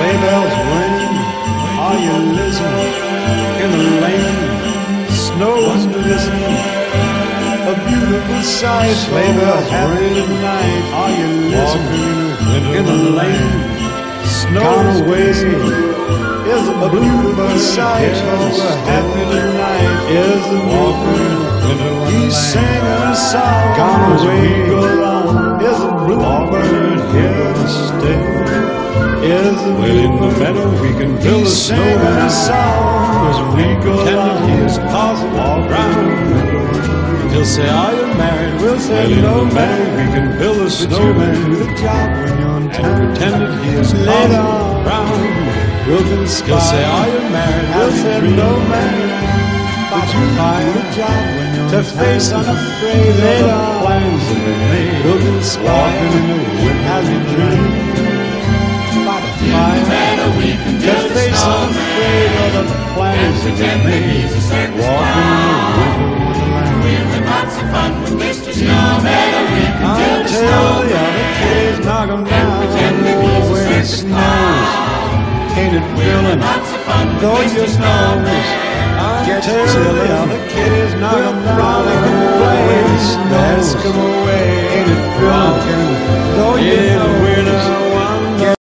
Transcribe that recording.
Sleigh bells ring, are you listening? In the lane, snow snow's glistening. A beautiful sight, sleigh bells ring tonight. Are you listening? In the lane, snow's glistening. Is a beautiful sight, happy tonight. Is a walking, he's singing a song. Gone away. Is a bluebird here to stay? Is Well, in the meadow we can build a snowman. a song as we go Pretending along. he is pausing all round. He'll say, Are you married? We'll say Well, in no the meadow man. we can build a you do the job when you're And town. pretended he is Later pausing on. We'll He'll say, conspire. Are you married? We'll say no man. But you do the job when you're to face unafraid of Later the on, plans that we made. We'll conspire. Walking in the wind As we dream and and walking in the river. We lots of fun with Mr. Snowman. We the the other kids knock 'em down. Oh, it snows, ain't it thrilling? Though your snowman, Get tell the other knock 'em down. Let's away. Ain't it thrilling? Though your